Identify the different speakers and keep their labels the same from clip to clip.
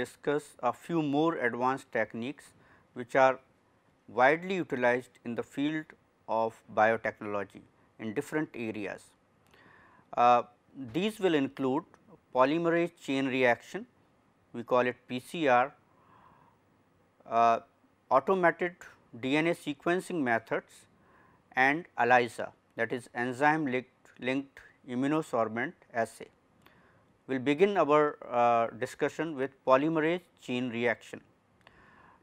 Speaker 1: discuss a few more advanced techniques which are widely utilized in the field of biotechnology in different areas. Uh, these will include polymerase chain reaction, we call it PCR, uh, automated DNA sequencing methods and ELISA that is enzyme linked, linked immunosorbent assay. We will begin our uh, discussion with polymerase chain reaction.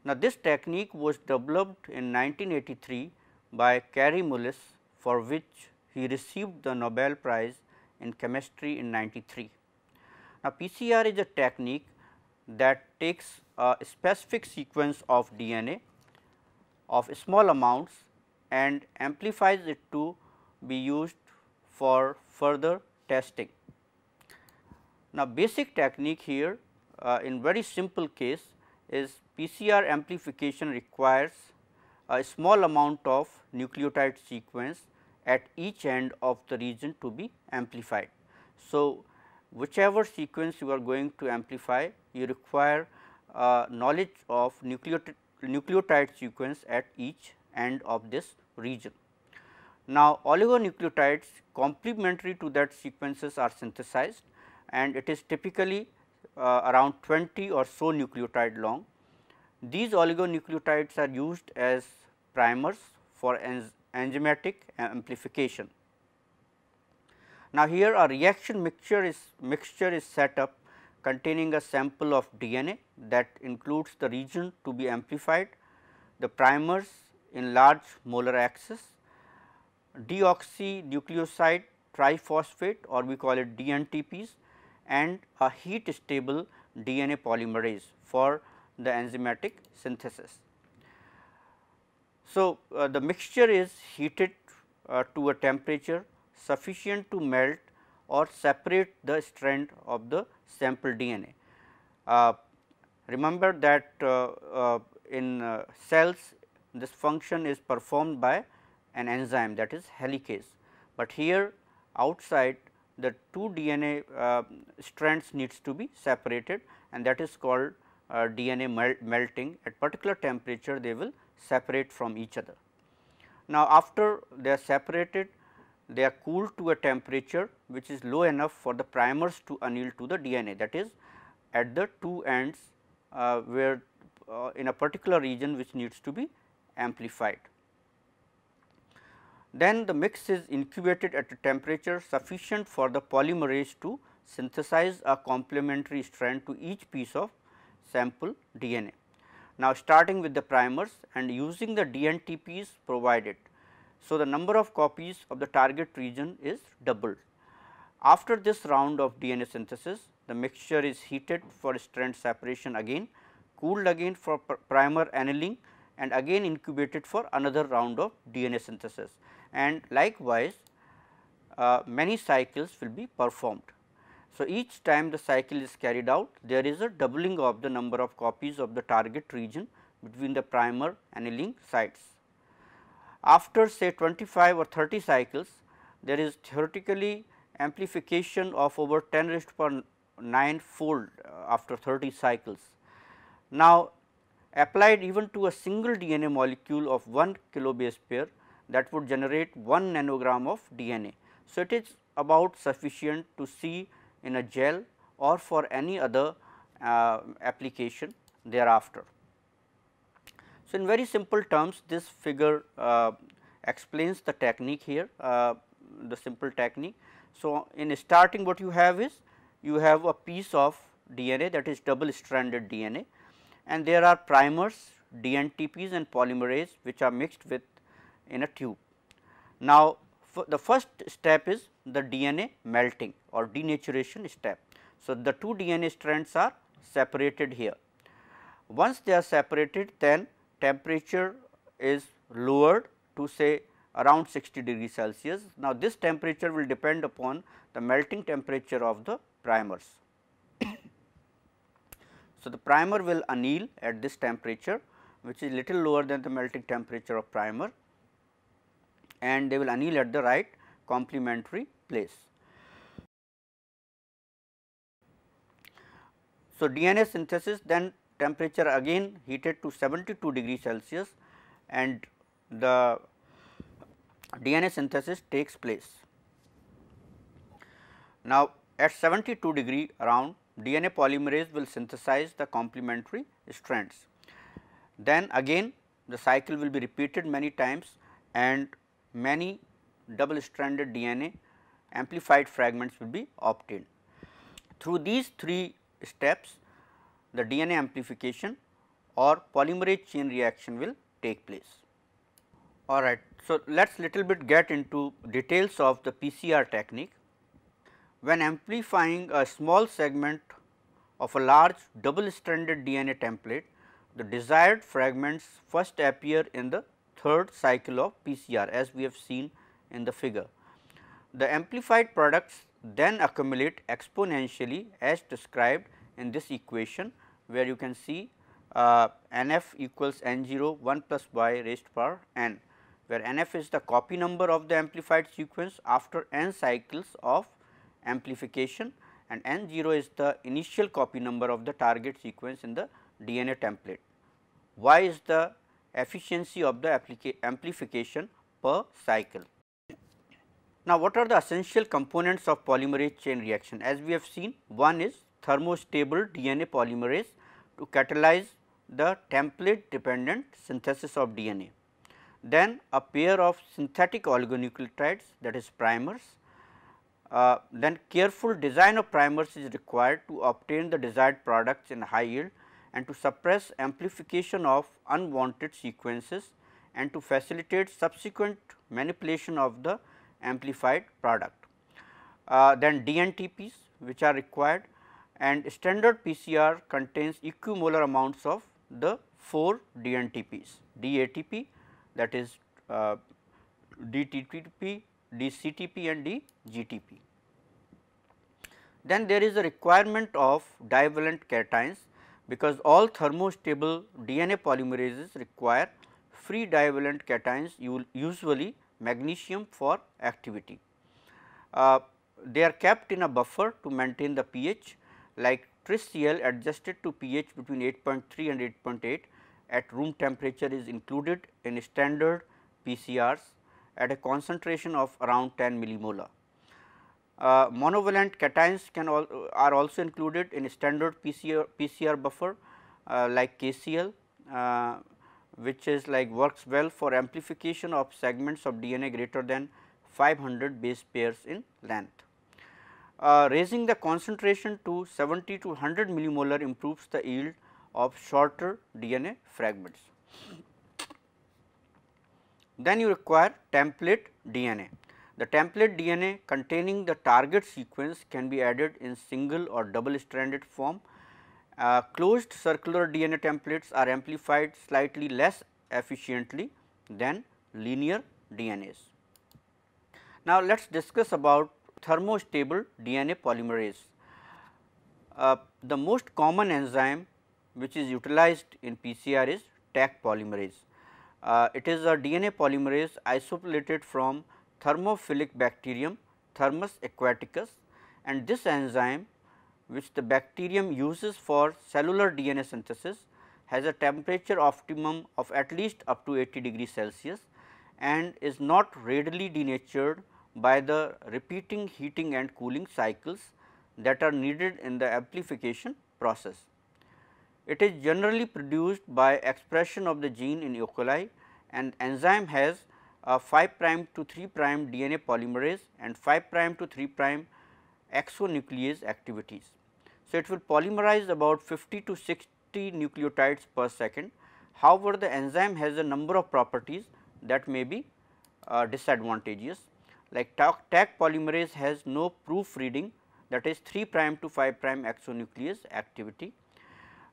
Speaker 1: Now, this technique was developed in 1983 by Kary Mullis for which he received the Nobel Prize in chemistry in 93. Now, PCR is a technique that takes a specific sequence of DNA of small amounts and amplifies it to be used for further testing. Now, basic technique here uh, in very simple case is PCR amplification requires a small amount of nucleotide sequence at each end of the region to be amplified. So, whichever sequence you are going to amplify, you require uh, knowledge of nucleotide, nucleotide sequence at each end of this region. Now, oligonucleotides complementary to that sequences are synthesized and it is typically uh, around 20 or so nucleotide long. These oligonucleotides are used as primers for enz enzymatic amplification. Now, here a reaction mixture is mixture is set up containing a sample of DNA that includes the region to be amplified, the primers in large molar excess, deoxynucleoside triphosphate or we call it DNTPs and a heat stable DNA polymerase for the enzymatic synthesis. So, uh, the mixture is heated uh, to a temperature sufficient to melt or separate the strand of the sample DNA. Uh, remember that uh, uh, in uh, cells this function is performed by an enzyme that is helicase, but here outside the two DNA uh, strands needs to be separated and that is called uh, DNA mel melting at particular temperature they will separate from each other. Now, after they are separated they are cooled to a temperature which is low enough for the primers to anneal to the DNA that is at the two ends uh, where uh, in a particular region which needs to be amplified. Then the mix is incubated at a temperature sufficient for the polymerase to synthesize a complementary strand to each piece of sample DNA. Now, starting with the primers and using the DNTPs provided. So, the number of copies of the target region is doubled. After this round of DNA synthesis, the mixture is heated for strand separation again, cooled again for primer annealing and again incubated for another round of DNA synthesis and likewise uh, many cycles will be performed. So, each time the cycle is carried out there is a doubling of the number of copies of the target region between the primer annealing sites. After say 25 or 30 cycles there is theoretically amplification of over 10 raised power 9 fold uh, after 30 cycles. Now, applied even to a single DNA molecule of 1 kilobase pair that would generate 1 nanogram of DNA. So, it is about sufficient to see in a gel or for any other uh, application thereafter. So, in very simple terms this figure uh, explains the technique here uh, the simple technique. So, in starting what you have is you have a piece of DNA that is double stranded DNA and there are primers DNTPs and polymerase which are mixed with in a tube. Now, the first step is the DNA melting or denaturation step. So, the two DNA strands are separated here. Once they are separated then temperature is lowered to say around 60 degree Celsius. Now, this temperature will depend upon the melting temperature of the primers. so, the primer will anneal at this temperature which is little lower than the melting temperature of primer and they will anneal at the right complementary place. So, DNA synthesis then temperature again heated to 72 degree Celsius and the DNA synthesis takes place. Now, at 72 degree around DNA polymerase will synthesize the complementary strands. Then again the cycle will be repeated many times and many double stranded DNA amplified fragments will be obtained. Through these three steps the DNA amplification or polymerase chain reaction will take place. All right. So, let us little bit get into details of the PCR technique. When amplifying a small segment of a large double stranded DNA template, the desired fragments first appear in the third cycle of PCR as we have seen in the figure. The amplified products then accumulate exponentially as described in this equation where you can see uh, NF equals N 0 1 plus y raised to power n where NF is the copy number of the amplified sequence after n cycles of amplification and N 0 is the initial copy number of the target sequence in the DNA template. Y is the efficiency of the amplification per cycle. Now, what are the essential components of polymerase chain reaction? As we have seen, one is thermostable DNA polymerase to catalyze the template dependent synthesis of DNA. Then a pair of synthetic oligonucleotides that is primers uh, then careful design of primers is required to obtain the desired products in high yield and to suppress amplification of unwanted sequences and to facilitate subsequent manipulation of the amplified product. Uh, then DNTPs which are required and standard PCR contains equimolar amounts of the 4 DNTPs, DATP that is uh, DTTP, DCTP and DGTP. Then there is a requirement of divalent cations because all thermostable DNA polymerases require free divalent cations usually magnesium for activity. Uh, they are kept in a buffer to maintain the pH like TrisCl adjusted to pH between 8.3 and 8.8 at room temperature is included in standard PCRs at a concentration of around 10 millimolar. Uh, monovalent cations can al are also included in standard PCR, PCR buffer uh, like KCl uh, which is like works well for amplification of segments of DNA greater than 500 base pairs in length. Uh, raising the concentration to 70 to 100 millimolar improves the yield of shorter DNA fragments. Then you require template DNA. The template DNA containing the target sequence can be added in single or double stranded form. Uh, closed circular DNA templates are amplified slightly less efficiently than linear DNAs. Now, let us discuss about thermostable DNA polymerase. Uh, the most common enzyme which is utilized in PCR is Taq polymerase. Uh, it is a DNA polymerase isolated from thermophilic bacterium Thermus aquaticus and this enzyme which the bacterium uses for cellular DNA synthesis has a temperature optimum of at least up to 80 degree Celsius and is not readily denatured by the repeating heating and cooling cycles that are needed in the amplification process. It is generally produced by expression of the gene in E. coli and enzyme has a 5 prime to 3 prime DNA polymerase and 5 prime to 3 prime exonuclease activities. So, it will polymerize about 50 to 60 nucleotides per second. However, the enzyme has a number of properties that may be uh, disadvantageous like Taq polymerase has no proofreading that is 3 prime to 5 prime exonuclease activity.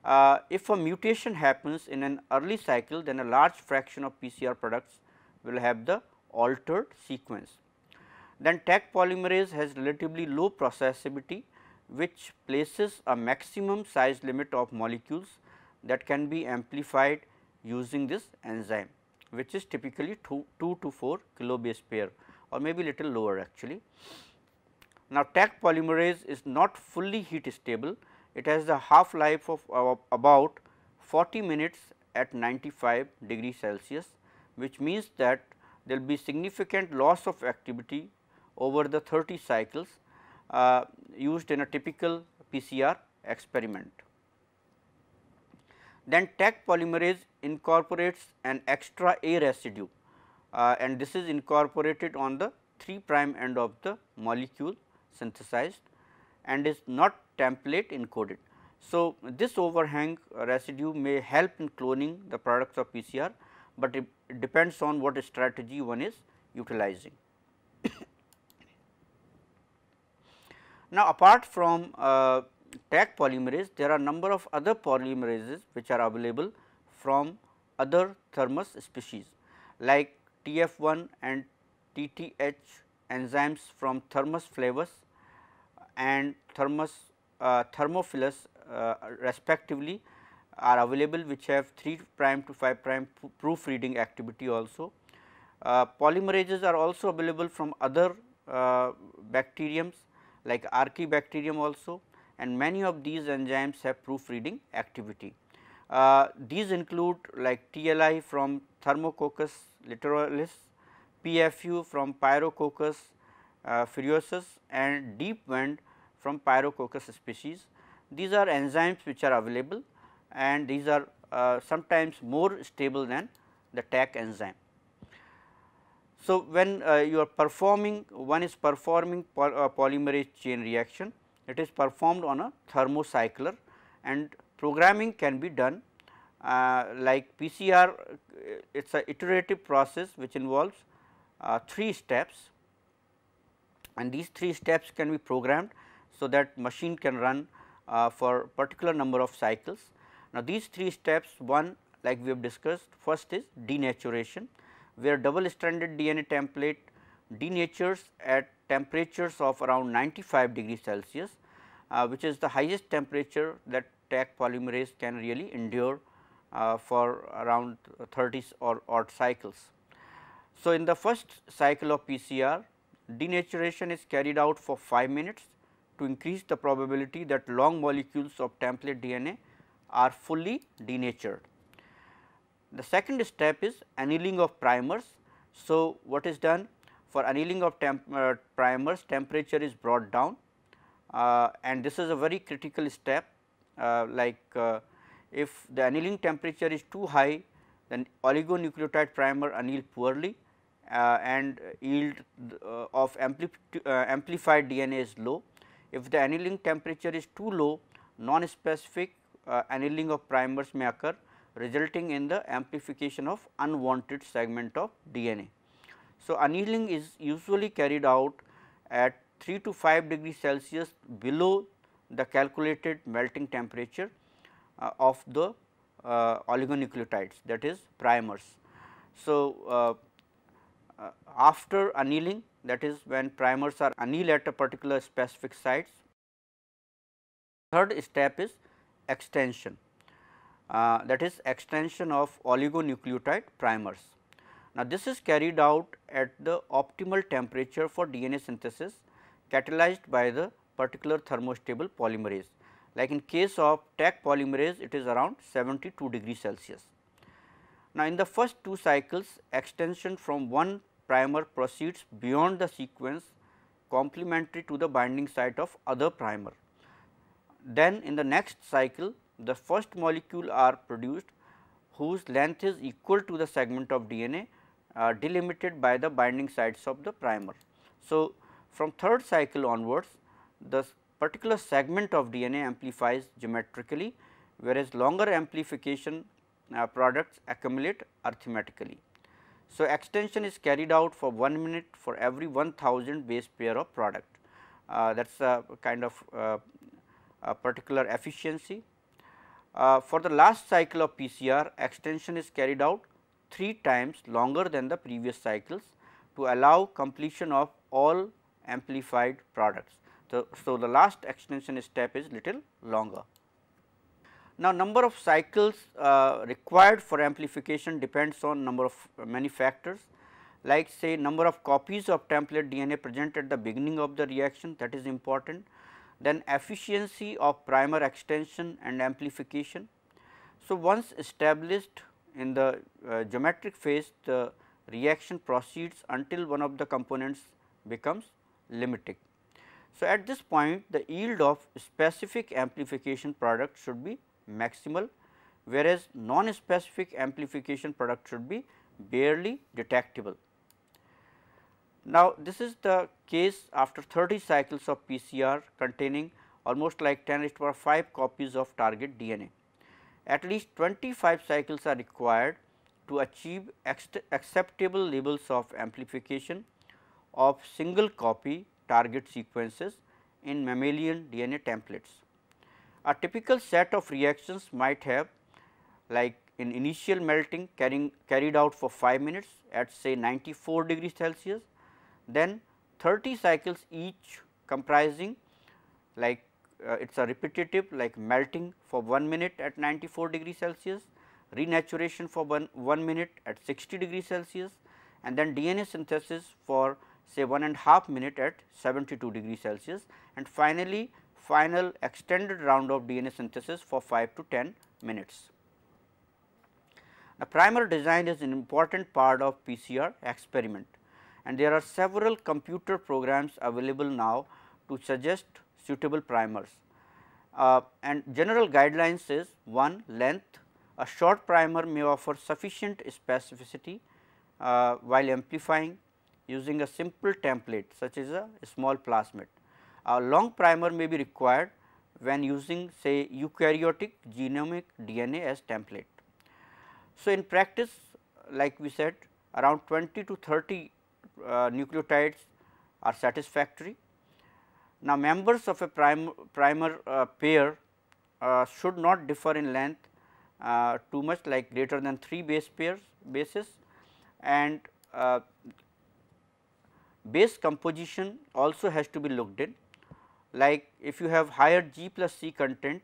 Speaker 1: Uh, if a mutation happens in an early cycle then a large fraction of PCR products will have the altered sequence. Then Taq polymerase has relatively low processivity which places a maximum size limit of molecules that can be amplified using this enzyme which is typically 2, 2 to 4 kilobase pair or maybe little lower actually. Now, Taq polymerase is not fully heat stable it has the half life of about 40 minutes at 95 degree Celsius, which means that there will be significant loss of activity over the 30 cycles uh, used in a typical PCR experiment. Then Taq polymerase incorporates an extra A residue uh, and this is incorporated on the 3 prime end of the molecule synthesized and is not template encoded. So, this overhang residue may help in cloning the products of PCR, but it depends on what strategy one is utilizing. now, apart from uh, Taq polymerase, there are a number of other polymerases which are available from other thermus species like TF1 and TTH enzymes from Thermus flavus and Thermus uh, thermophilus uh, respectively are available which have 3 prime to 5 prime proofreading activity also. Uh, polymerases are also available from other uh, bacteriums like Archaebacterium also and many of these enzymes have proofreading activity. Uh, these include like TLI from Thermococcus litoralis, PFU from Pyrococcus uh, furiosus and deep vent from Pyrococcus species. These are enzymes which are available and these are uh, sometimes more stable than the Taq enzyme. So, when uh, you are performing one is performing poly uh, polymerase chain reaction it is performed on a thermocycler and programming can be done uh, like PCR it is a iterative process which involves uh, 3 steps and these 3 steps can be programmed so that machine can run uh, for particular number of cycles. Now, these 3 steps one like we have discussed first is denaturation where double stranded DNA template denatures at temperatures of around 95 degree Celsius, uh, which is the highest temperature that Taq polymerase can really endure uh, for around 30 or odd cycles. So, in the first cycle of PCR, denaturation is carried out for 5 minutes to increase the probability that long molecules of template DNA are fully denatured. The second step is annealing of primers. So, what is done for annealing of temp, uh, primers temperature is brought down uh, and this is a very critical step uh, like uh, if the annealing temperature is too high then oligonucleotide primer anneal poorly uh, and yield uh, of ampli amplified DNA is low if the annealing temperature is too low, non-specific uh, annealing of primers may occur resulting in the amplification of unwanted segment of DNA. So, annealing is usually carried out at 3 to 5 degree Celsius below the calculated melting temperature uh, of the uh, oligonucleotides that is primers. So, uh, uh after annealing that is when primers are annealed at a particular specific sites. Third step is extension uh, that is extension of oligonucleotide primers. Now, this is carried out at the optimal temperature for DNA synthesis catalyzed by the particular thermostable polymerase. Like in case of Taq polymerase it is around 72 degree Celsius. Now, in the first two cycles extension from one primer proceeds beyond the sequence complementary to the binding site of other primer. Then in the next cycle the first molecule are produced whose length is equal to the segment of DNA uh, delimited by the binding sites of the primer. So, from third cycle onwards the particular segment of DNA amplifies geometrically whereas longer amplification uh, products accumulate arithmetically. So, extension is carried out for 1 minute for every 1000 base pair of product. Uh, that is a kind of uh, particular efficiency. Uh, for the last cycle of PCR, extension is carried out 3 times longer than the previous cycles to allow completion of all amplified products. So, so the last extension step is little longer. Now, number of cycles uh, required for amplification depends on number of uh, many factors like say number of copies of template DNA present at the beginning of the reaction that is important. Then efficiency of primer extension and amplification. So, once established in the uh, geometric phase the reaction proceeds until one of the components becomes limiting. So, at this point the yield of specific amplification product should be maximal whereas non-specific amplification product should be barely detectable. Now, this is the case after 30 cycles of PCR containing almost like 10 raised to power 5 copies of target DNA. At least 25 cycles are required to achieve acceptable levels of amplification of single copy target sequences in mammalian DNA templates. A typical set of reactions might have like in initial melting carrying carried out for 5 minutes at say 94 degrees Celsius, then 30 cycles each comprising like uh, it is a repetitive like melting for 1 minute at 94 degrees Celsius, renaturation for one, 1 minute at 60 degrees Celsius and then DNA synthesis for say one and half minute at 72 degrees Celsius and finally, final extended round of DNA synthesis for 5 to 10 minutes. The primer design is an important part of PCR experiment and there are several computer programs available now to suggest suitable primers. Uh, and general guidelines is one length, a short primer may offer sufficient specificity uh, while amplifying using a simple template such as a small plasmid. A long primer may be required when using say eukaryotic genomic DNA as template. So, in practice like we said around 20 to 30 uh, nucleotides are satisfactory. Now, members of a prim primer uh, pair uh, should not differ in length uh, too much like greater than 3 base pairs bases and uh, base composition also has to be looked in like if you have higher G plus C content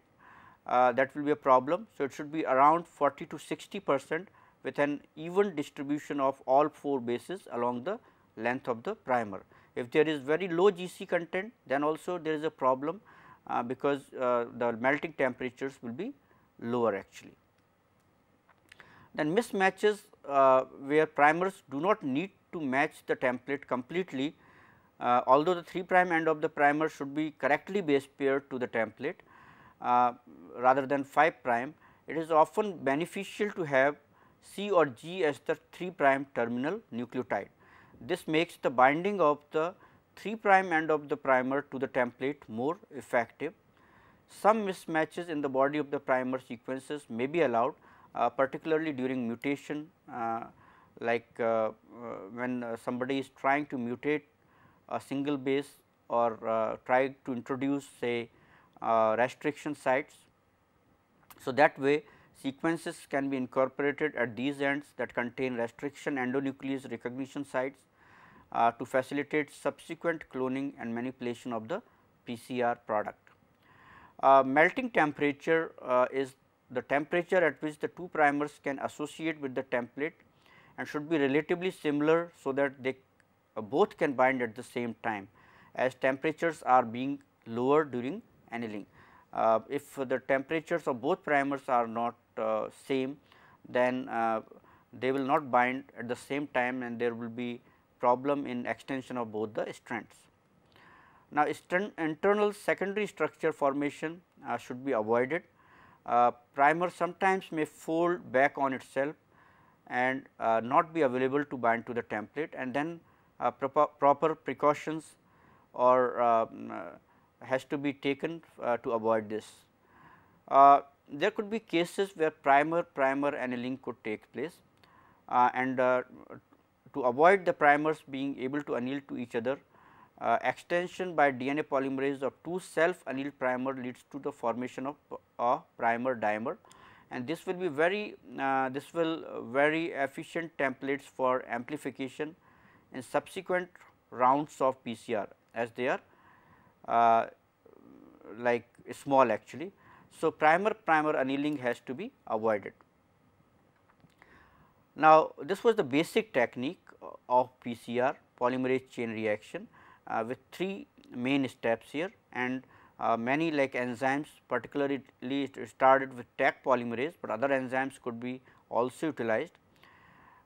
Speaker 1: that will be a problem. So, it should be around 40 to 60 percent with an even distribution of all 4 bases along the length of the primer. If there is very low GC content then also there is a problem uh, because uh, the melting temperatures will be lower actually. Then mismatches uh, where primers do not need to match the template completely uh, although the 3 prime end of the primer should be correctly base paired to the template uh, rather than 5 prime, it is often beneficial to have C or G as the 3 prime terminal nucleotide. This makes the binding of the 3 prime end of the primer to the template more effective. Some mismatches in the body of the primer sequences may be allowed uh, particularly during mutation uh, like uh, uh when uh, somebody is trying to mutate a single base or uh, try to introduce say uh, restriction sites. So, that way sequences can be incorporated at these ends that contain restriction endonuclease recognition sites uh, to facilitate subsequent cloning and manipulation of the PCR product. Uh, melting temperature uh, is the temperature at which the two primers can associate with the template and should be relatively similar, so that they uh, both can bind at the same time as temperatures are being lower during annealing. Uh, if the temperatures of both primers are not uh, same, then they will not bind at the same time and there will be problem in extension of both the strands. Now, internal secondary structure formation uh, should be avoided. Uh, primer sometimes may fold back on itself and uh, not be available to bind to the template and then proper, proper precautions or um, has to be taken uh, to avoid this. Uh, there could be cases where primer primer annealing could take place uh, and to avoid the primers being able to anneal to each other uh, extension by DNA polymerase of two self annealed primer leads to the formation of a primer dimer and this will be very uh, this will very efficient templates for amplification in subsequent rounds of PCR as they are uh, like small actually. So, primer primer annealing has to be avoided. Now, this was the basic technique of PCR polymerase chain reaction uh, with three main steps here and uh, many like enzymes particularly it started with Taq polymerase, but other enzymes could be also utilized.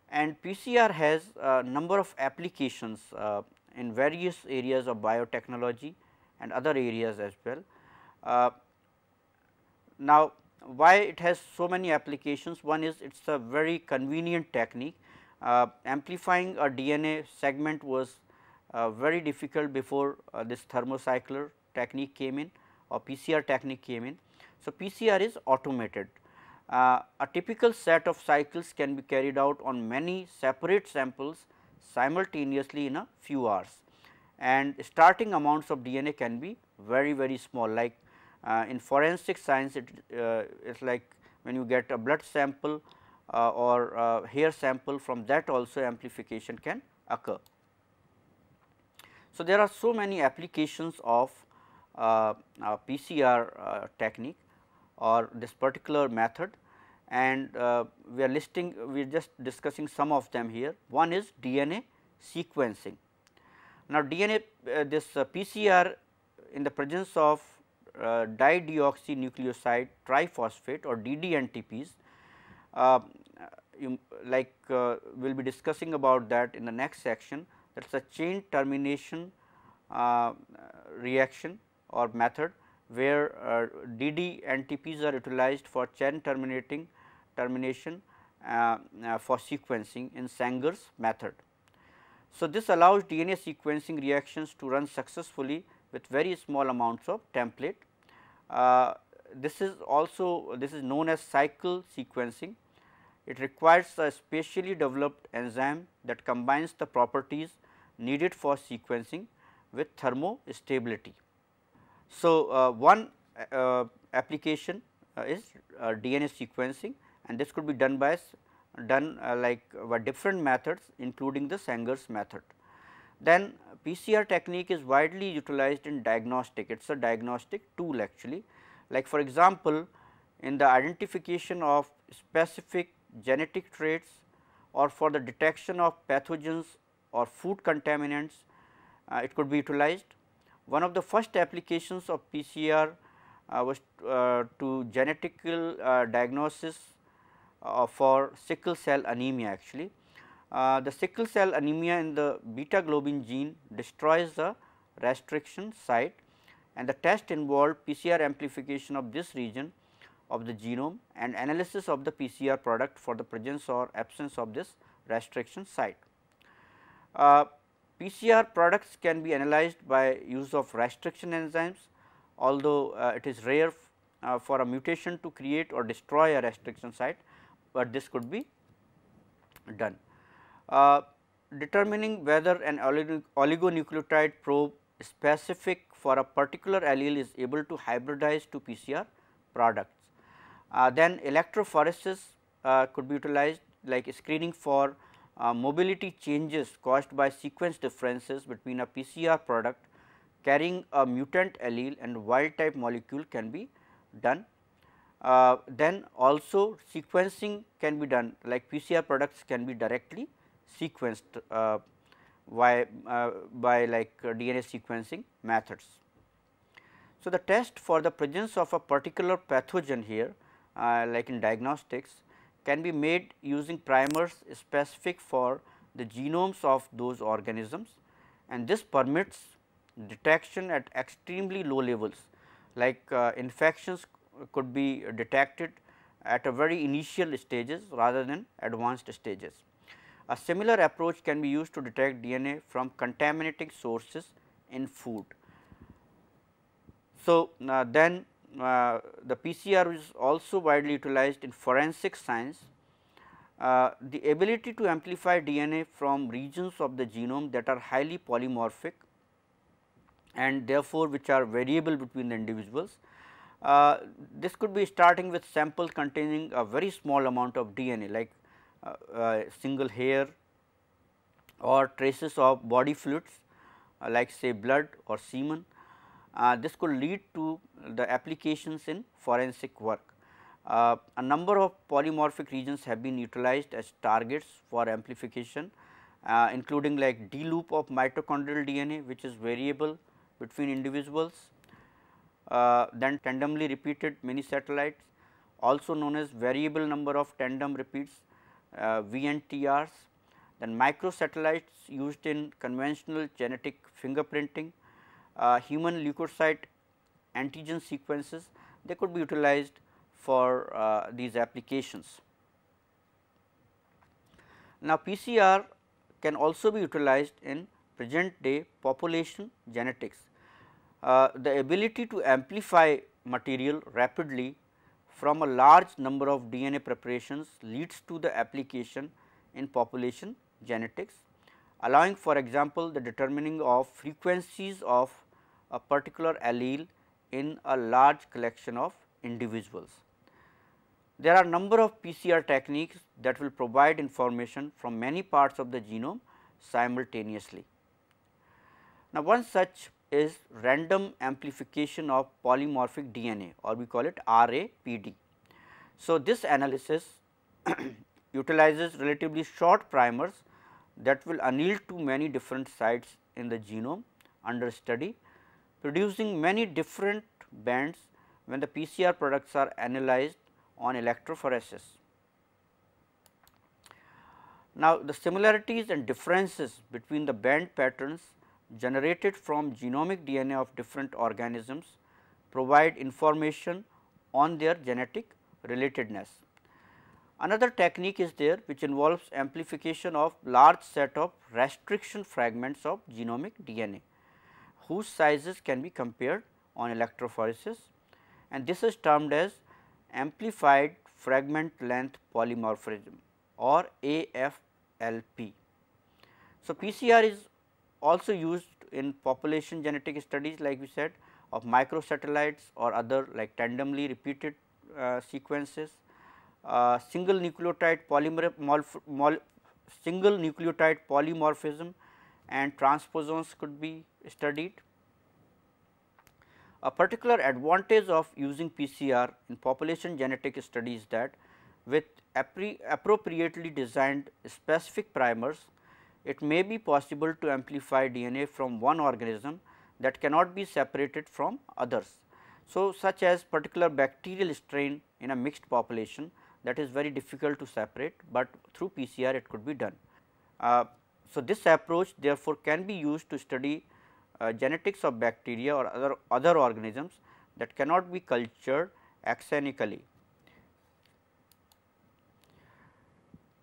Speaker 1: And PCR has a number of applications uh, in various areas of biotechnology and other areas as well. Uh, now, why it has so many applications? One is it is a very convenient technique. Uh, amplifying a DNA segment was uh, very difficult before uh, this thermocycler technique came in or PCR technique came in. So, PCR is automated. Uh, a typical set of cycles can be carried out on many separate samples simultaneously in a few hours and starting amounts of DNA can be very very small like uh, in forensic science it uh, is like when you get a blood sample or uh, hair sample from that also amplification can occur. So, there are so many applications of uh, PCR uh, technique or this particular method and uh, we are listing we are just discussing some of them here. One is DNA sequencing. Now, DNA uh, this PCR in the presence of uh, dideoxynucleoside triphosphate or DDNTPs uh, you like uh, we will be discussing about that in the next section that is a chain termination uh, reaction or method where uh, DDNTPs are utilized for chain terminating termination uh, uh, for sequencing in Sanger's method. So, this allows DNA sequencing reactions to run successfully with very small amounts of template. Uh, this is also this is known as cycle sequencing. It requires a specially developed enzyme that combines the properties needed for sequencing with thermostability. So, uh, one uh, application uh, is DNA sequencing and this could be done by done like by different methods including the Sanger's method. Then PCR technique is widely utilized in diagnostic, it is a diagnostic tool actually. Like for example, in the identification of specific genetic traits or for the detection of pathogens or food contaminants, uh, it could be utilized. One of the first applications of PCR uh, was uh, to genetical uh, diagnosis uh, for sickle cell anemia actually. Uh, the sickle cell anemia in the beta globin gene destroys the restriction site and the test involved PCR amplification of this region of the genome and analysis of the PCR product for the presence or absence of this restriction site. Uh, PCR products can be analyzed by use of restriction enzymes, although uh, it is rare uh, for a mutation to create or destroy a restriction site, but this could be done. Uh, determining whether an oligonucleotide probe specific for a particular allele is able to hybridize to PCR products. Uh, then electrophoresis uh, could be utilized like screening for uh, mobility changes caused by sequence differences between a PCR product carrying a mutant allele and wild type molecule can be done. Uh, then also sequencing can be done like PCR products can be directly sequenced uh, by, uh, by like DNA sequencing methods. So, the test for the presence of a particular pathogen here like in diagnostics can be made using primers specific for the genomes of those organisms and this permits detection at extremely low levels like uh, infections could be detected at a very initial stages rather than advanced stages. A similar approach can be used to detect DNA from contaminating sources in food. So, uh, then uh, the PCR is also widely utilized in forensic science. Uh, the ability to amplify DNA from regions of the genome that are highly polymorphic and therefore, which are variable between the individuals. Uh, this could be starting with samples containing a very small amount of DNA like uh, uh, single hair or traces of body fluids like say blood or semen uh, this could lead to the applications in forensic work. Uh, a number of polymorphic regions have been utilized as targets for amplification uh, including like D loop of mitochondrial DNA which is variable between individuals. uh, then tandemly repeated mini satellites also known as variable number of tandem repeats uh, VNTRs, then microsatellites used in conventional genetic fingerprinting, human leukocyte antigen sequences they could be utilized for uh, these applications. Now, PCR can also be utilized in present day population genetics. Uh, the ability to amplify material rapidly from a large number of DNA preparations leads to the application in population genetics, allowing for example, the determining of frequencies of a particular allele in a large collection of individuals. There are a number of PCR techniques that will provide information from many parts of the genome simultaneously. Now, one such is random amplification of polymorphic DNA or we call it RAPD. So, this analysis utilizes relatively short primers that will anneal to many different sites in the genome under study producing many different bands when the PCR products are analyzed on electrophoresis. Now, the similarities and differences between the band patterns generated from genomic DNA of different organisms provide information on their genetic relatedness. Another technique is there which involves amplification of large set of restriction fragments of genomic DNA, whose sizes can be compared on electrophoresis and this is termed as amplified fragment length polymorphism or AFLP. So, PCR is also used in population genetic studies like we said of microsatellites or other like tandemly repeated uh, sequences, uh, single nucleotide polymer single nucleotide polymorphism and transposons could be studied. A particular advantage of using PCR in population genetic studies that with appropriately designed specific primers it may be possible to amplify DNA from one organism that cannot be separated from others. So, such as particular bacterial strain in a mixed population that is very difficult to separate, but through PCR it could be done. Uh, so, this approach therefore can be used to study uh, genetics of bacteria or other, other organisms that cannot be cultured axenically.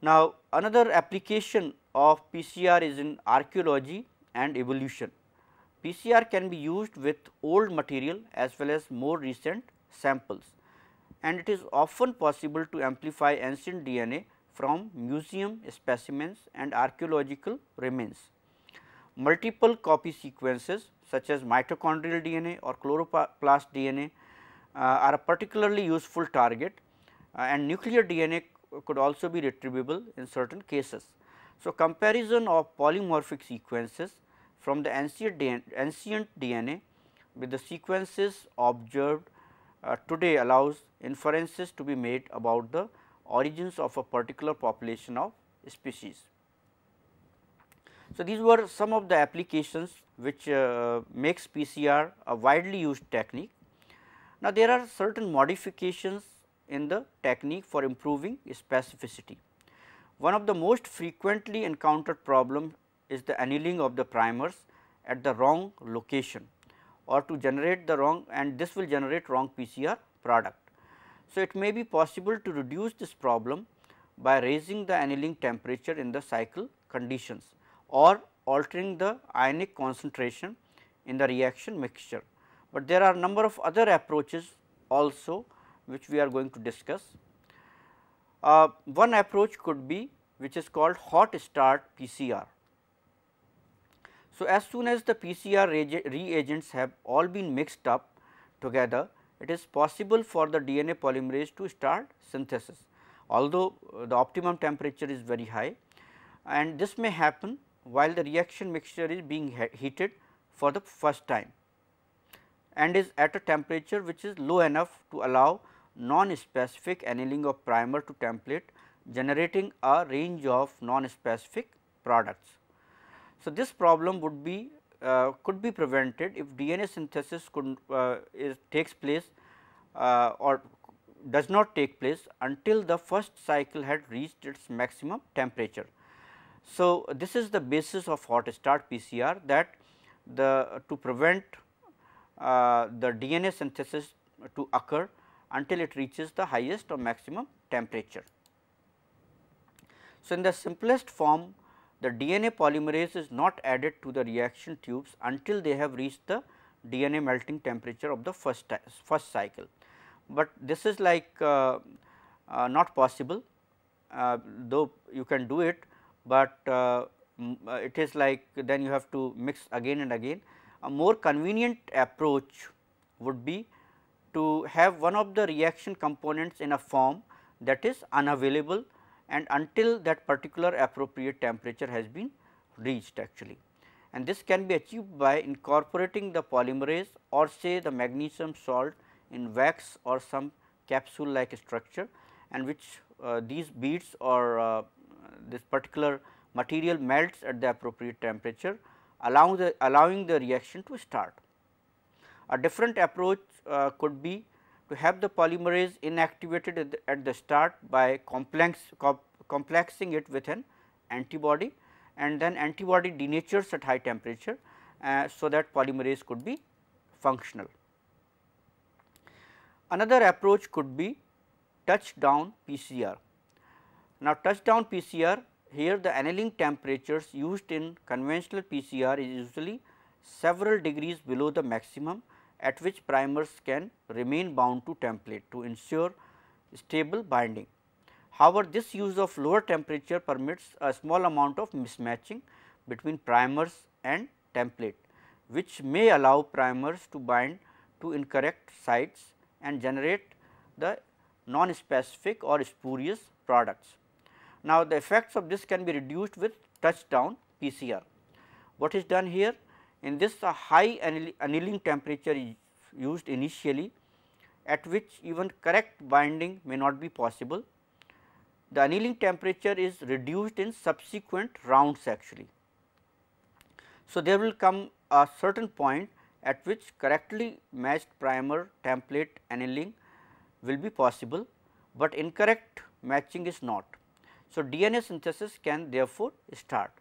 Speaker 1: Now, another application of PCR is in archaeology and evolution. PCR can be used with old material as well as more recent samples and it is often possible to amplify ancient DNA from museum specimens and archaeological remains. Multiple copy sequences such as mitochondrial DNA or chloroplast DNA uh, are a particularly useful target uh, and nuclear DNA could also be retrievable in certain cases. So, comparison of polymorphic sequences from the ancient DNA, ancient DNA with the sequences observed uh, today allows inferences to be made about the origins of a particular population of species. So, these were some of the applications which uh, makes PCR a widely used technique. Now, there are certain modifications in the technique for improving specificity. One of the most frequently encountered problem is the annealing of the primers at the wrong location or to generate the wrong and this will generate wrong PCR product. So, it may be possible to reduce this problem by raising the annealing temperature in the cycle conditions or altering the ionic concentration in the reaction mixture. But there are a number of other approaches also which we are going to discuss. Uh, one approach could be which is called hot start PCR. So, as soon as the PCR reagents have all been mixed up together, it is possible for the DNA polymerase to start synthesis, although uh, the optimum temperature is very high and this may happen while the reaction mixture is being heated for the first time and is at a temperature which is low enough to allow non-specific annealing of primer to template generating a range of non-specific products. So, this problem would be uh, could be prevented if DNA synthesis could uh, is takes place uh, or does not take place until the first cycle had reached its maximum temperature. So, this is the basis of hot start PCR that the to prevent uh, the DNA synthesis to occur until it reaches the highest or maximum temperature. So, in the simplest form the DNA polymerase is not added to the reaction tubes until they have reached the DNA melting temperature of the first, first cycle. But this is like uh, uh, not possible uh, though you can do it, but uh, uh, it is like then you have to mix again and again. A more convenient approach would be to have one of the reaction components in a form that is unavailable and until that particular appropriate temperature has been reached actually. And this can be achieved by incorporating the polymerase or say the magnesium salt in wax or some capsule like structure and which uh, these beads or uh, this particular material melts at the appropriate temperature allowing the, allowing the reaction to start. A different approach uh, could be to have the polymerase inactivated at the, at the start by complex, complexing it with an antibody and then antibody denatures at high temperature, uh, so that polymerase could be functional. Another approach could be touchdown PCR. Now, touchdown PCR here the annealing temperatures used in conventional PCR is usually several degrees below the maximum at which primers can remain bound to template to ensure stable binding. However, this use of lower temperature permits a small amount of mismatching between primers and template, which may allow primers to bind to incorrect sites and generate the non-specific or spurious products. Now, the effects of this can be reduced with touchdown PCR. What is done here? In this a high annealing temperature is used initially at which even correct binding may not be possible. The annealing temperature is reduced in subsequent rounds actually. So, there will come a certain point at which correctly matched primer template annealing will be possible, but incorrect matching is not. So, DNA synthesis can therefore start.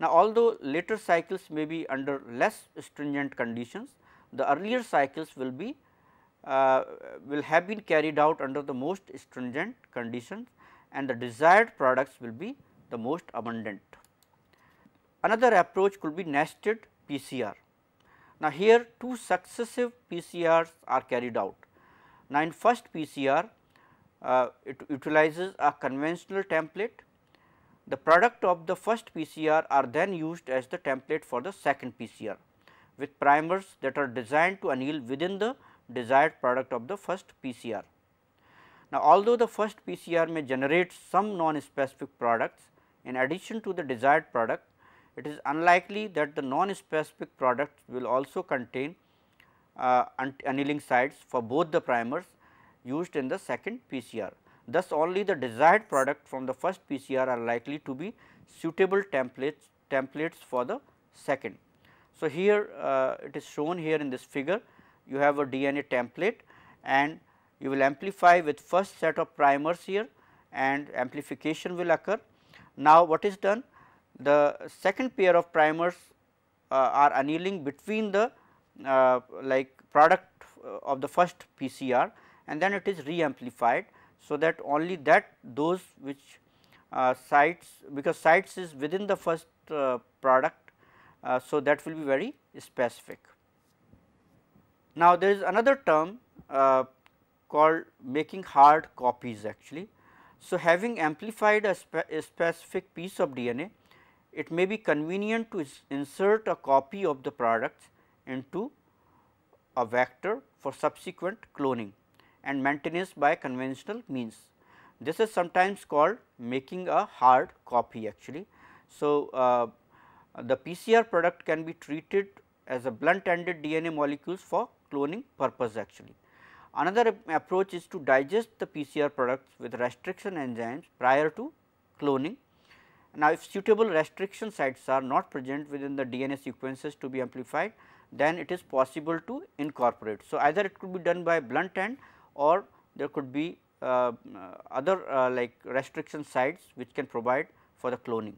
Speaker 1: Now, although later cycles may be under less stringent conditions, the earlier cycles will be uh, will have been carried out under the most stringent conditions and the desired products will be the most abundant. Another approach could be nested PCR. Now, here two successive PCRs are carried out. Now, in first PCR uh, it utilizes a conventional template. The product of the first PCR are then used as the template for the second PCR with primers that are designed to anneal within the desired product of the first PCR. Now, although the first PCR may generate some non-specific products in addition to the desired product, it is unlikely that the non-specific products will also contain uh, annealing sites for both the primers used in the second PCR. Thus, only the desired product from the first PCR are likely to be suitable templates templates for the second. So, here uh, it is shown here in this figure you have a DNA template and you will amplify with first set of primers here and amplification will occur. Now, what is done? The second pair of primers uh, are annealing between the uh, like product uh, of the first PCR and then it is re-amplified. So, that only that those which uh, sites because sites is within the first uh, product. Uh, so, that will be very specific. Now, there is another term uh, called making hard copies actually. So, having amplified a, spe a specific piece of DNA, it may be convenient to insert a copy of the product into a vector for subsequent cloning and maintenance by conventional means. This is sometimes called making a hard copy actually. So, uh, the PCR product can be treated as a blunt ended DNA molecules for cloning purpose actually. Another approach is to digest the PCR products with restriction enzymes prior to cloning. Now, if suitable restriction sites are not present within the DNA sequences to be amplified, then it is possible to incorporate. So, either it could be done by blunt end or there could be uh, other uh, like restriction sites which can provide for the cloning.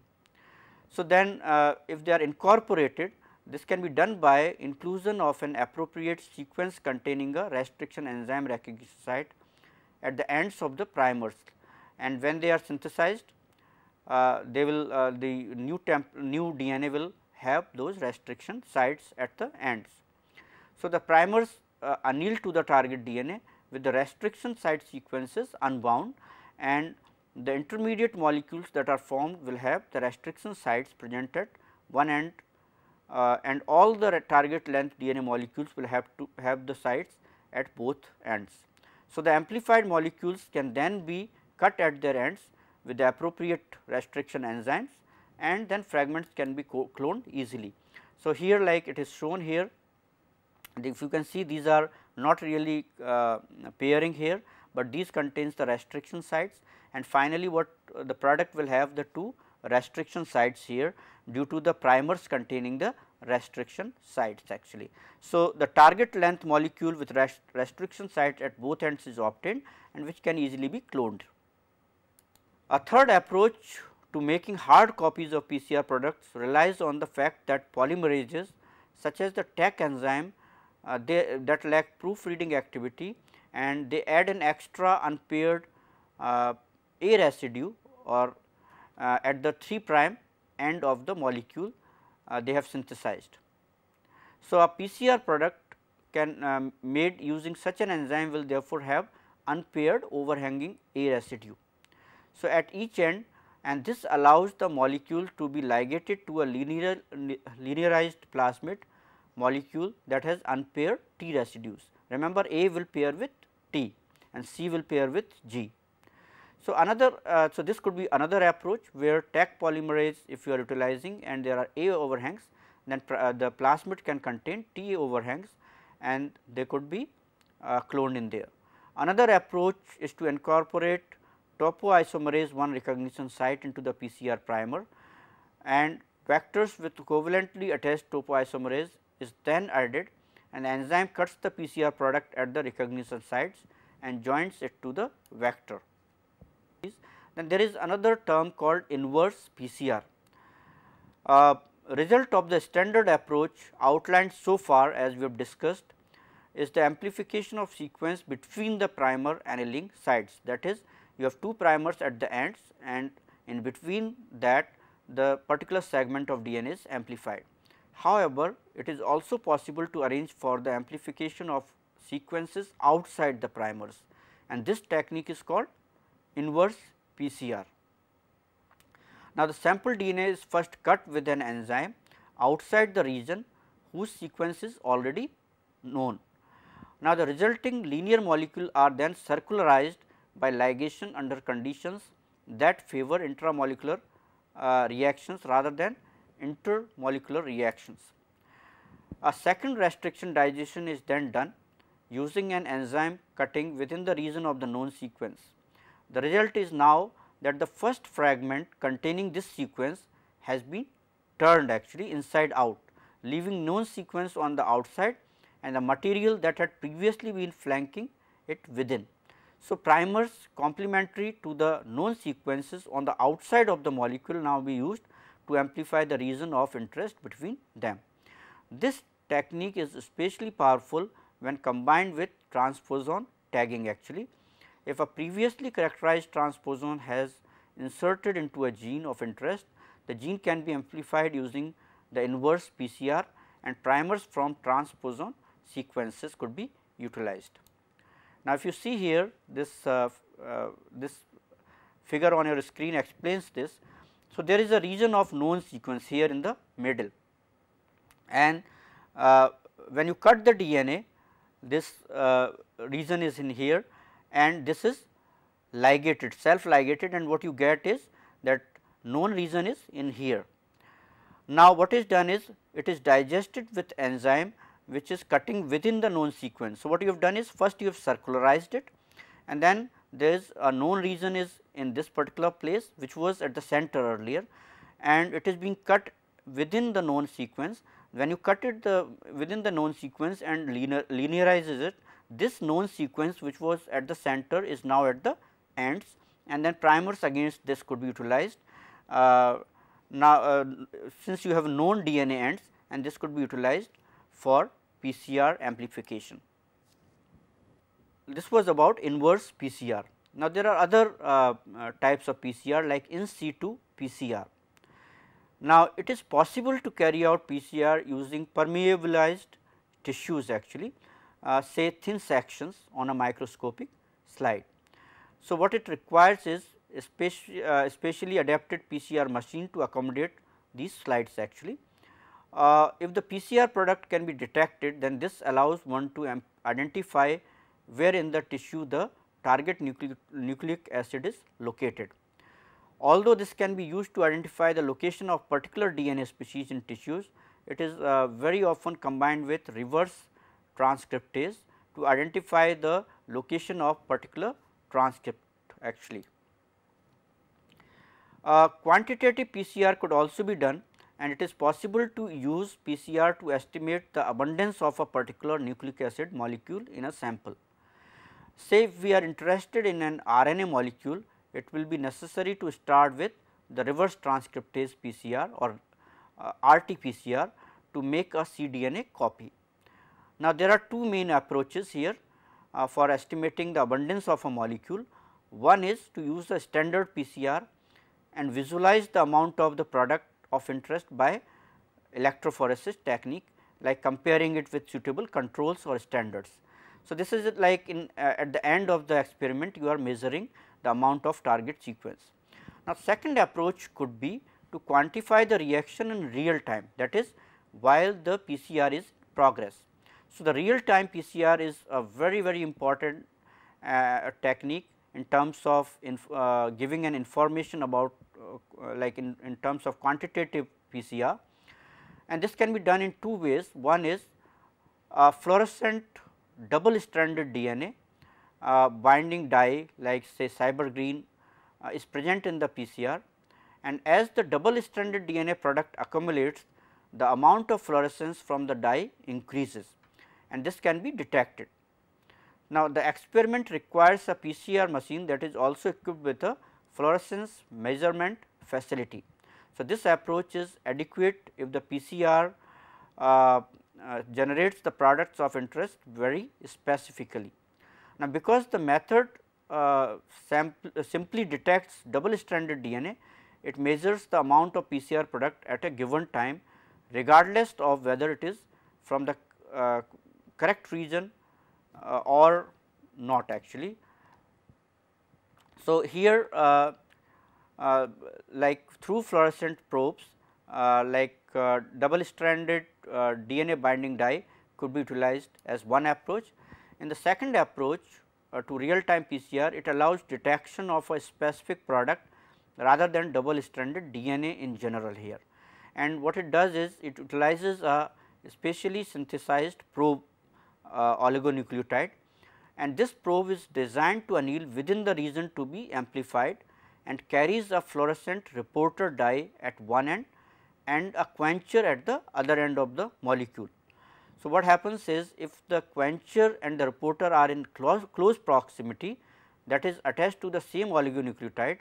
Speaker 1: So, then uh, if they are incorporated this can be done by inclusion of an appropriate sequence containing a restriction enzyme recognition site at the ends of the primers and when they are synthesized uh, they will uh, the new new DNA will have those restriction sites at the ends. So, the primers uh, anneal to the target DNA with the restriction site sequences unbound and the intermediate molecules that are formed will have the restriction sites present at one end uh, and all the target length DNA molecules will have to have the sites at both ends. So, the amplified molecules can then be cut at their ends with the appropriate restriction enzymes and then fragments can be cloned easily. So, here like it is shown here if you can see these are not really uh, pairing here, but these contains the restriction sites and finally, what the product will have the two restriction sites here due to the primers containing the restriction sites actually. So, the target length molecule with rest restriction sites at both ends is obtained and which can easily be cloned. A third approach to making hard copies of PCR products relies on the fact that polymerases such as the Taq enzyme uh, they, that lack proofreading activity and they add an extra unpaired uh, A residue or uh, at the 3 prime end of the molecule uh, they have synthesized. So, a PCR product can um, made using such an enzyme will therefore have unpaired overhanging A residue. So, at each end and this allows the molecule to be ligated to a linear linearized plasmid molecule that has unpaired T residues. Remember A will pair with T and C will pair with G. So, another uh, so this could be another approach where Taq polymerase if you are utilizing and there are A overhangs then uh, the plasmid can contain T overhangs and they could be uh, cloned in there. Another approach is to incorporate topoisomerase 1 recognition site into the PCR primer and vectors with covalently attached topoisomerase is then added and the enzyme cuts the PCR product at the recognition sites and joins it to the vector. Then there is another term called inverse PCR. Uh, result of the standard approach outlined so far as we have discussed is the amplification of sequence between the primer annealing sites that is you have two primers at the ends and in between that the particular segment of DNA is amplified. However, it is also possible to arrange for the amplification of sequences outside the primers and this technique is called inverse PCR. Now, the sample DNA is first cut with an enzyme outside the region whose sequence is already known. Now, the resulting linear molecule are then circularized by ligation under conditions that favor intramolecular uh, reactions rather than intermolecular reactions. A second restriction digestion is then done using an enzyme cutting within the region of the known sequence. The result is now that the first fragment containing this sequence has been turned actually inside out leaving known sequence on the outside and the material that had previously been flanking it within. So, primers complementary to the known sequences on the outside of the molecule now be used to amplify the region of interest between them. This technique is especially powerful when combined with transposon tagging actually. If a previously characterized transposon has inserted into a gene of interest, the gene can be amplified using the inverse PCR and primers from transposon sequences could be utilized. Now, if you see here this uh, uh, this figure on your screen explains this. So, there is a region of known sequence here in the middle and uh, when you cut the DNA this uh, region is in here and this is ligated self ligated and what you get is that known region is in here. Now, what is done is it is digested with enzyme which is cutting within the known sequence. So, what you have done is first you have circularized it and then there is a known region is in this particular place which was at the center earlier and it is being cut within the known sequence. When you cut it the within the known sequence and linear, linearizes it, this known sequence which was at the center is now at the ends and then primers against this could be utilized. Uh, now, uh, since you have known DNA ends and this could be utilized for PCR amplification. This was about inverse PCR. Now, there are other uh, uh, types of PCR like in situ PCR. Now, it is possible to carry out PCR using permeabilized tissues actually uh, say thin sections on a microscopic slide. So, what it requires is especially, uh, specially adapted PCR machine to accommodate these slides actually. Uh, if the PCR product can be detected then this allows one to identify where in the tissue the target nucleic, nucleic acid is located. Although this can be used to identify the location of particular DNA species in tissues, it is uh, very often combined with reverse transcriptase to identify the location of particular transcript actually. Uh, quantitative PCR could also be done and it is possible to use PCR to estimate the abundance of a particular nucleic acid molecule in a sample. Say if we are interested in an RNA molecule, it will be necessary to start with the reverse transcriptase PCR or uh, RT-PCR to make a cDNA copy. Now, there are two main approaches here uh, for estimating the abundance of a molecule. One is to use the standard PCR and visualize the amount of the product of interest by electrophoresis technique like comparing it with suitable controls or standards. So, this is like in uh, at the end of the experiment you are measuring the amount of target sequence. Now, second approach could be to quantify the reaction in real time that is while the PCR is progress. So, the real time PCR is a very very important uh, technique in terms of uh, giving an information about uh, like in, in terms of quantitative PCR and this can be done in two ways. One is a fluorescent double stranded DNA uh, binding dye like say SYBR Green uh, is present in the PCR and as the double stranded DNA product accumulates the amount of fluorescence from the dye increases and this can be detected. Now, the experiment requires a PCR machine that is also equipped with a fluorescence measurement facility. So, this approach is adequate if the PCR uh, uh, generates the products of interest very specifically. Now, because the method uh, simply detects double stranded DNA, it measures the amount of PCR product at a given time regardless of whether it is from the uh, correct region uh, or not actually. So, here uh, uh, like through fluorescent probes like double stranded DNA binding dye could be utilized as one approach. In the second approach uh, to real time PCR, it allows detection of a specific product rather than double stranded DNA in general here. And what it does is it utilizes a specially synthesized probe uh, oligonucleotide and this probe is designed to anneal within the region to be amplified and carries a fluorescent reporter dye at one end and a quencher at the other end of the molecule. So, what happens is if the quencher and the reporter are in close, close proximity that is attached to the same oligonucleotide,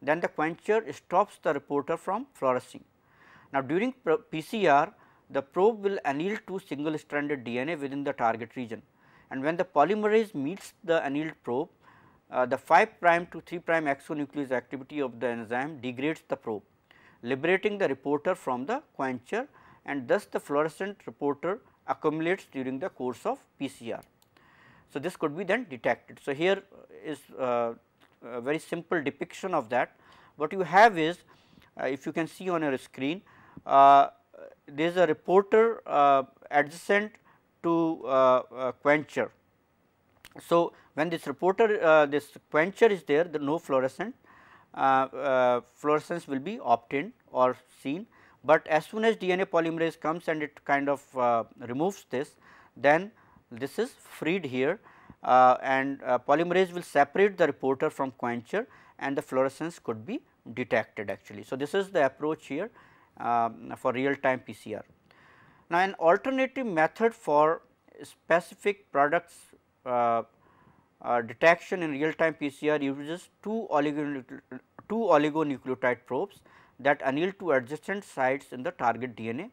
Speaker 1: then the quencher stops the reporter from fluorescing. Now, during PCR the probe will anneal to single stranded DNA within the target region and when the polymerase meets the annealed probe, uh, the 5 prime to 3 prime exonuclease activity of the enzyme degrades the probe, liberating the reporter from the quencher and thus the fluorescent reporter accumulates during the course of PCR. So, this could be then detected. So, here is uh, a very simple depiction of that. What you have is uh, if you can see on your screen, uh, there is a reporter uh, adjacent to uh, uh, quencher. So, when this reporter this quencher is there the no fluorescent fluorescence will be obtained or seen but as soon as DNA polymerase comes and it kind of uh, removes this, then this is freed here uh, and uh, polymerase will separate the reporter from quencher and the fluorescence could be detected actually. So, this is the approach here um, for real time PCR. Now, an alternative method for specific products uh, uh, detection in real time PCR uses two, two oligonucleotide probes that anneal to adjacent sites in the target DNA.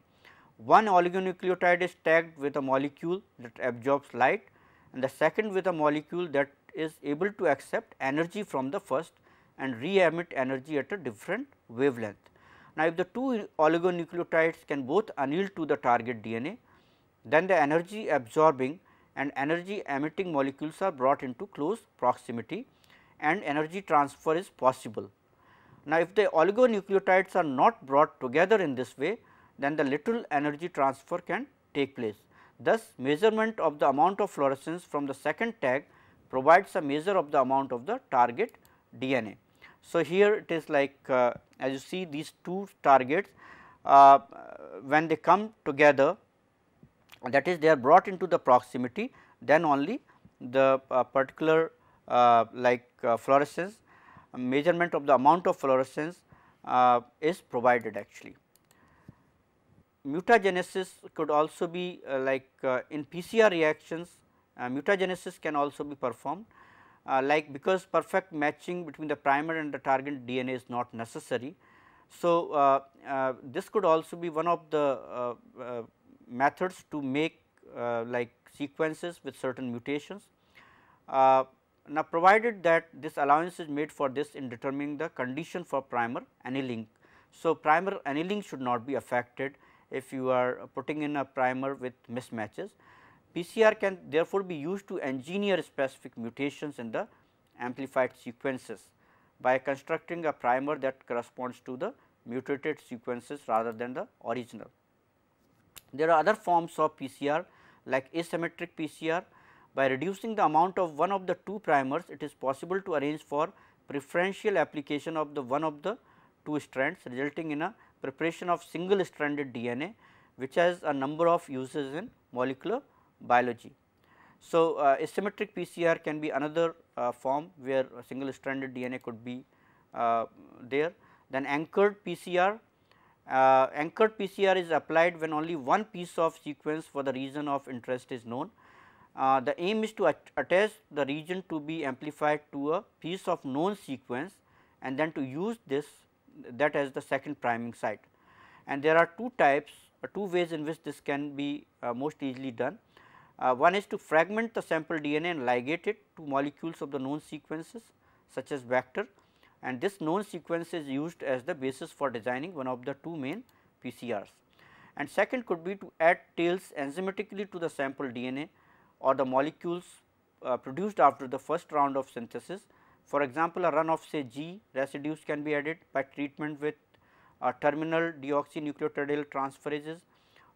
Speaker 1: One oligonucleotide is tagged with a molecule that absorbs light and the second with a molecule that is able to accept energy from the first and re-emit energy at a different wavelength. Now, if the two oligonucleotides can both anneal to the target DNA, then the energy absorbing and energy emitting molecules are brought into close proximity and energy transfer is possible. Now, if the oligonucleotides are not brought together in this way, then the little energy transfer can take place. Thus, measurement of the amount of fluorescence from the second tag provides a measure of the amount of the target DNA. So, here it is like uh, as you see these two targets uh, when they come together that is they are brought into the proximity then only the uh, particular uh, like uh, fluorescence measurement of the amount of fluorescence uh, is provided actually. Mutagenesis could also be like in PCR reactions mutagenesis can also be performed uh, like because perfect matching between the primer and the target DNA is not necessary. So, uh, uh, this could also be one of the uh, uh, methods to make uh, like sequences with certain mutations. now, provided that this allowance is made for this in determining the condition for primer annealing. So, primer annealing should not be affected if you are putting in a primer with mismatches. PCR can therefore be used to engineer specific mutations in the amplified sequences by constructing a primer that corresponds to the mutated sequences rather than the original. There are other forms of PCR like asymmetric PCR. By reducing the amount of one of the two primers, it is possible to arrange for preferential application of the one of the two strands resulting in a preparation of single stranded DNA which has a number of uses in molecular biology. So, uh, asymmetric PCR can be another uh, form where single stranded DNA could be uh, there. Then anchored PCR, uh, anchored PCR is applied when only one piece of sequence for the region of interest is known. Uh, the aim is to attach the region to be amplified to a piece of known sequence and then to use this that as the second priming site. And there are two types, uh, two ways in which this can be most easily done. Uh, one is to fragment the sample DNA and ligate it to molecules of the known sequences such as vector and this known sequence is used as the basis for designing one of the two main PCRs. And second could be to add tails enzymatically to the sample DNA or the molecules uh, produced after the first round of synthesis. For example, a run of say G residues can be added by treatment with uh, terminal deoxynucleotidyl transferases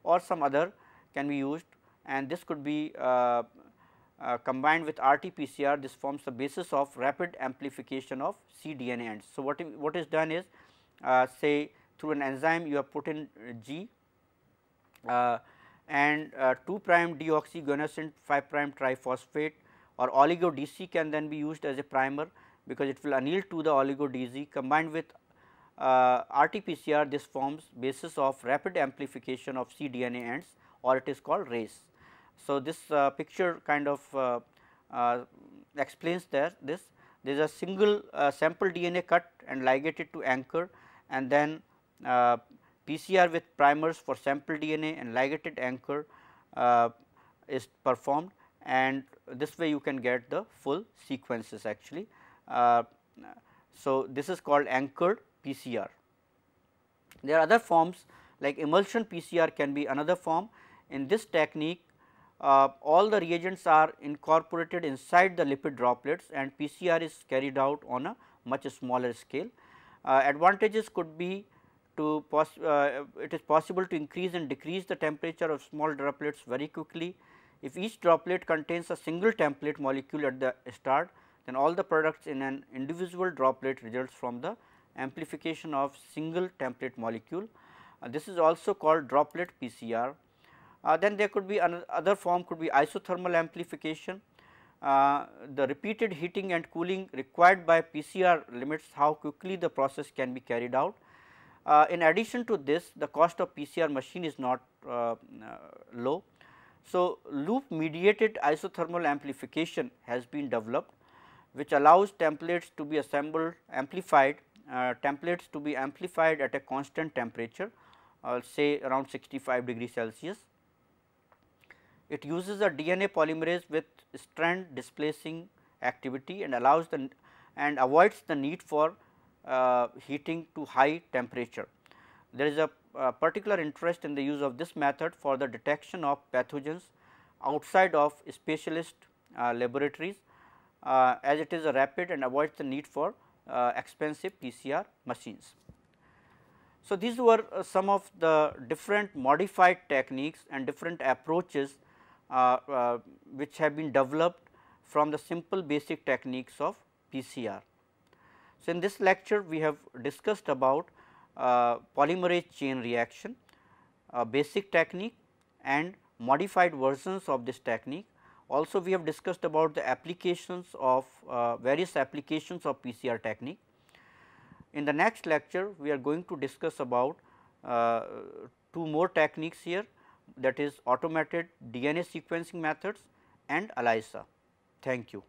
Speaker 1: or some other can be used and this could be uh, uh, combined with RT-PCR this forms the basis of rapid amplification of cDNA ends. So, what, what is done is uh, say through an enzyme you have put in G uh, and uh, 2 prime deoxyguanosine 5 prime triphosphate or oligo DC can then be used as a primer because it will anneal to the oligo DC combined with uh, RT-PCR this forms basis of rapid amplification of cDNA ends or it is called RACE. So, this uh, picture kind of uh, uh, explains that this there is a single sample DNA cut and ligated to anchor and then PCR with primers for sample DNA and ligated anchor is performed and this way you can get the full sequences actually. Uh, so, this is called anchored PCR. There are other forms like emulsion PCR can be another form. In this technique uh, all the reagents are incorporated inside the lipid droplets and PCR is carried out on a much smaller scale. Uh, advantages could be to uh, it is possible to increase and decrease the temperature of small droplets very quickly. If each droplet contains a single template molecule at the start, then all the products in an individual droplet results from the amplification of single template molecule. Uh, this is also called droplet PCR then there could be another form could be isothermal amplification. uh, the repeated heating and cooling required by PCR limits how quickly the process can be carried out. Uh, in addition to this the cost of PCR machine is not uh, uh, low. So, loop mediated isothermal amplification has been developed which allows templates to be assembled amplified uh, templates to be amplified at a constant temperature uh, say around 65 degree Celsius. It uses a DNA polymerase with strand displacing activity and allows the and avoids the need for uh, heating to high temperature. There is a, a, particular interest in the use of this method for the detection of pathogens outside of specialist uh, laboratories uh, as it is a rapid and avoids the need for uh, expensive PCR machines. So, these were uh, some of the different modified techniques and different approaches which have been developed from the simple basic techniques of PCR. So, in this lecture we have discussed about uh, polymerase chain reaction, basic technique and modified versions of this technique. Also we have discussed about the applications of uh, various applications of PCR technique. In the next lecture we are going to discuss about uh, two more techniques here that is automated DNA sequencing methods and ELISA. Thank you.